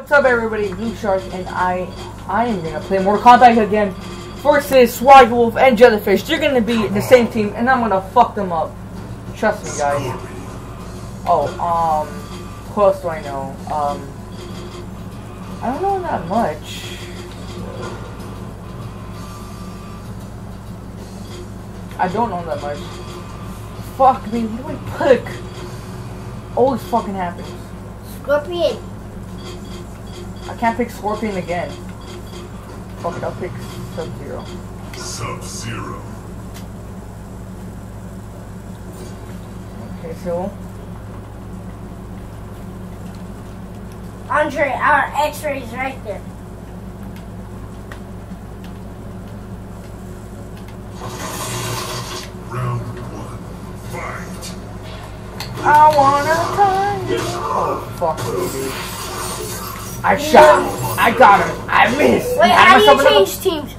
What's up everybody, Shark, and I I am gonna play Mortal Kombat again versus Swag Wolf and Jellyfish. They're gonna be the same team and I'm gonna fuck them up. Trust me guys. Oh, um who else do I know? Um I don't know that much. I don't know that much. Fuck me, what do I pick? Always fucking happens. Scorpion. I can't pick Scorpion again. Fuck it, I'll pick Sub-Zero. Sub-Zero. Okay, so... Andre, our x-ray's right there. Round one. Fight. I wanna die. Oh, fuck me, dude. I shot. I got him. I missed. Wait, I how do you another- change teams?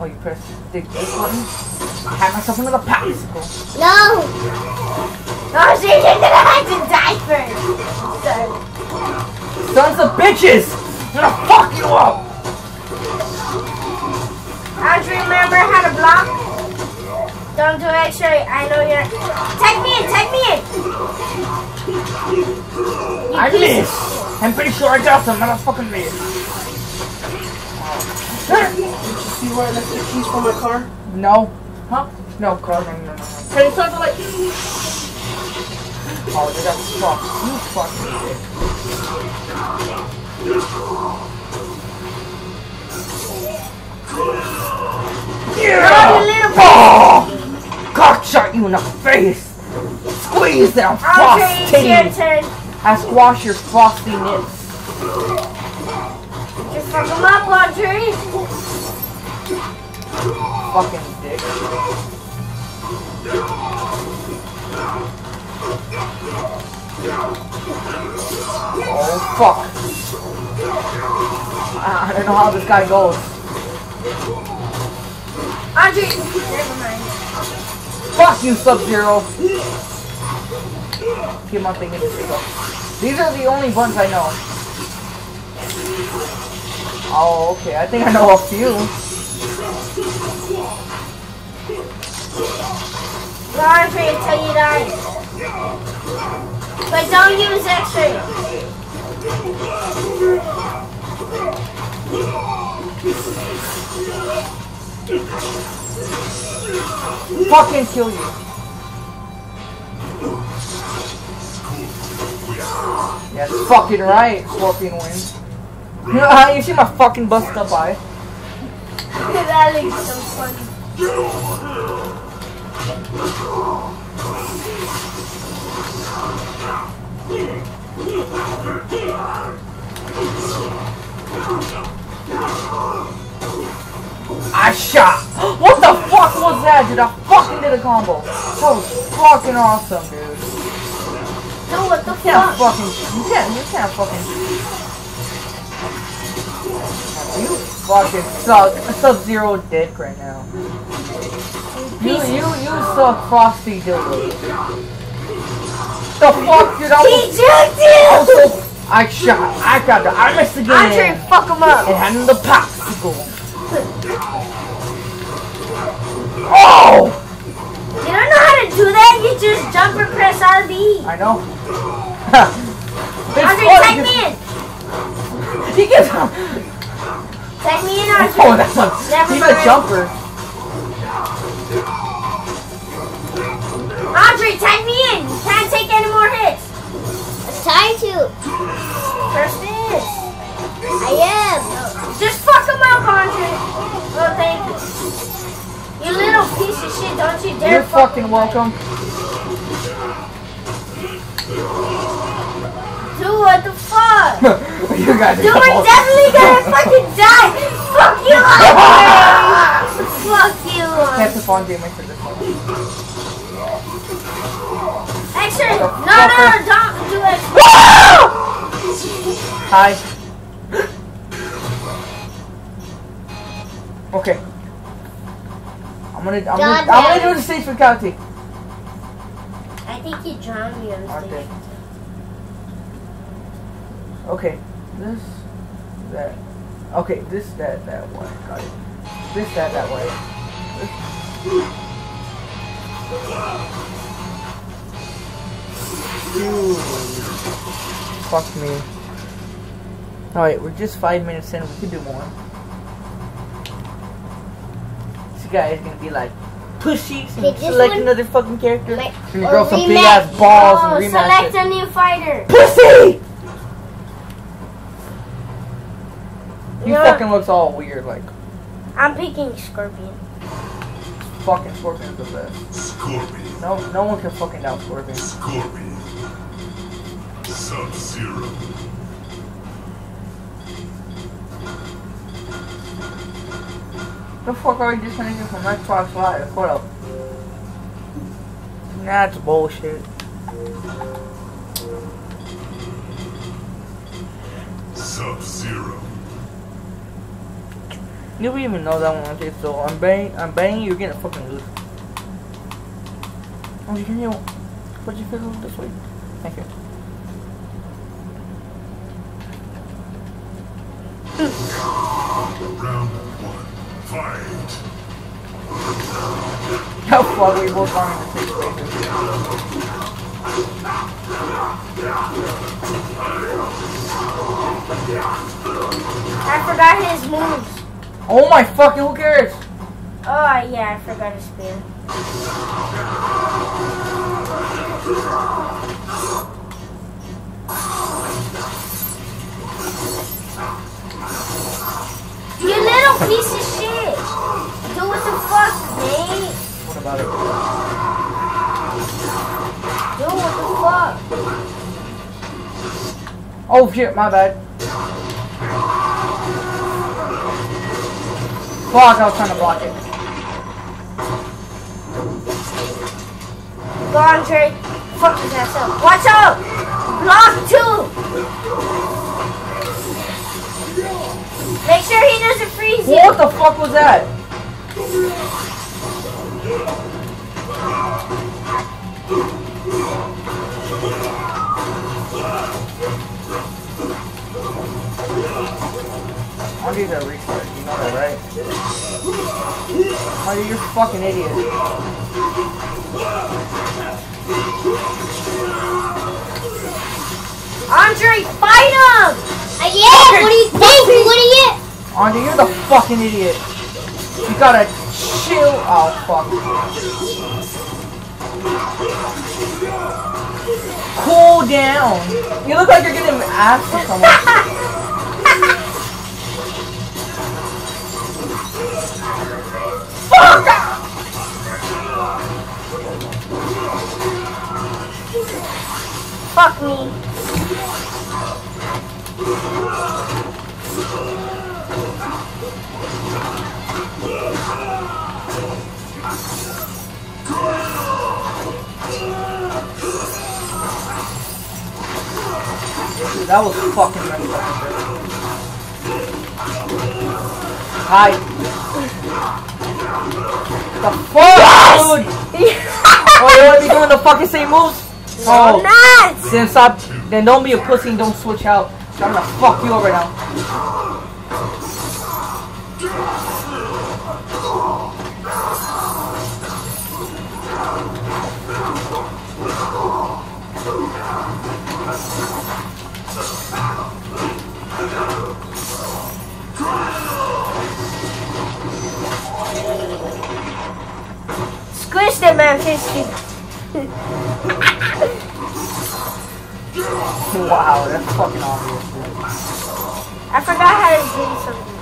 Oh, you press the A button. I had myself another popsicle. No! No, you're gonna have to die first. Sons of bitches! I'm gonna fuck you up! Andre, remember how to block? Don't do x-ray. I know you're... Take me in, take me in! You I missed! I'm pretty sure I got some motherfucking you See where I left the keys for my car? No. Huh? No, car, no, no, no, no. Hey, it sounds like... Oh, they got fucked. You fucking dick. Yeah! Oh, you Oh! Cock shot you in the face! Squeeze them Andre, frost it's your titties! turn. I squash your frosty nips. Just fuck him up, Audrey! Fucking dick. Oh fuck. I I don't know how this guy goes. Andre, never mind. Fuck you, Sub-Zero! Keep on thinking this go. These are the only ones I know. Oh, okay. I think I know a few. Andre, until you die. But don't use x-ray. Fucking kill you. Fucking right. Scorpion wins. you see my fucking busted up eye? that looks so funny. I shot. What the fuck was that, dude? I fucking did a combo. That was fucking awesome, dude. Can't fuck? fucking. You can't. You can't fucking. You fucking suck. Sub Zero dick right now. You you you suck frosty dildo. The fuck, dude? I He was juked you! also. I shot. I got the. I missed the again. Andre, fuck him up. It had the popsicle. Oh! You don't know how to do that? You just jump and press RB. I know. It's Andre, funny take 'cause me in. He gets. Take me in, oh, Andre. Oh, that's a. Never He's a jumper. Andre, take me in. You can't take any more hits. It's time to. First this. I am. Just fuck him up, Andre. Oh, thank you. You little piece of shit, don't you dare You're fuck fucking with welcome. Dude, what the fuck? you guys Dude, we're definitely gonna fucking die. Fuck you. Fuck you. That's a fun game for this one. X-ray. No, no, no, don't do it. Hi. Okay. I'm gonna, I'm gonna, I'm gonna do the stage fatality. I think he drowned me on stage. Okay. Okay, this, that. Okay, this, that, that way. Got it. This, that, that way. Dude. Fuck me. Alright, we're just five minutes in. We can do more. This guy is gonna be like, and select one- another fucking character. Like, and grow some big ass balls Oh, and rematch select it. a new fighter. Pussy! He No. fucking looks all weird, like I'm picking Scorpion. fucking Scorpion's the best. Scorpion. No, no one can fucking doubt Scorpion. Scorpion. Sub-Zero. The fuck are you disconnected from Xbox Live? What up? That's bullshit. Sub-Zero. You don't even know that one, okay? So I'm betting, I'm betting you're gonna fucking lose. Oh, you can heal. Put your fiddle this way. Thank you. How fuck we both in the same. I forgot his moves. Oh my fucking, who cares? Oh yeah, I forgot his spear. You little piece of shit! Do what the fuck, mate? What about it? Do what the fuck? Oh shit, my bad. Fuck, I was trying to block it. Go on, Trey. Fuck his ass up. Watch out! Block two! Make sure he doesn't freeze you. What the fuck was that? I'll do that restart, you know that, right? Oh, you're a fucking idiot. Andre, fight him! Uh, yeah, what do you think? What do you? Andre, you're the fucking idiot. You gotta chill. Oh, fuck. Cool down. You look like you're getting asked for someone. Fuck me. Dude, that was fucking messed up. Hi. The fuck, dude? Oh, oh, you want me doing the fucking same moves? Oh, Nuts! then stop. Then don't be a pussy and don't switch out. I'm gonna fuck you over now. Squish them, man. Fist you. Wow, that's fucking obvious. dude. I forgot how to do something.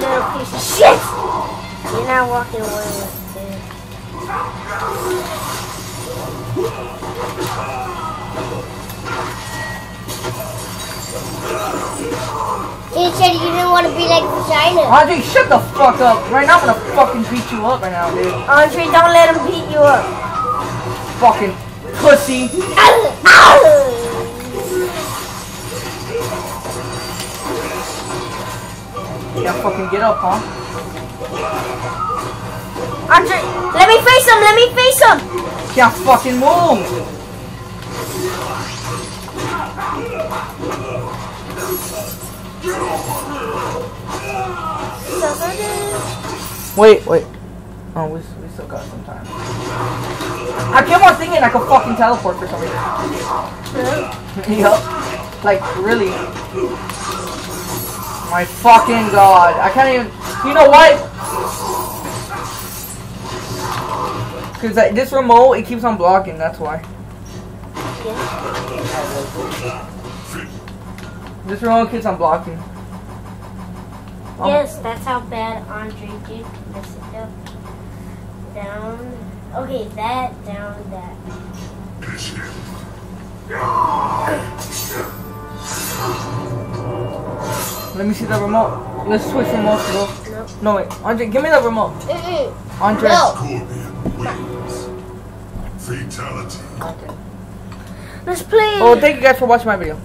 Little piece of shit! You're not walking away said you didn't want to be like vagina. Andre, shut the fuck up. Right now I'm gonna fucking beat you up right now, dude. Andre, don't let him beat you up. Fucking pussy. Yeah, fucking get up, huh? Andre, let me face him. Let me face him. Can't fucking move. Wait, wait. Oh, we, we still got some time. I kept on thinking I could fucking teleport for some reason. yup. Like, really. My fucking god. I can't even. You know what? Because this remote, it keeps on blocking, that's why. This remote keeps on blocking. Um, Yes, that's how bad Andre did mess it up. Down. Okay, that, down, that. Let me see the remote. Let's switch remotes, bro. Nope. No, wait. Andre, give me the remote. Mm-mm. Andre. No. Fatality. Okay. Let's play. Oh, thank you guys for watching my video.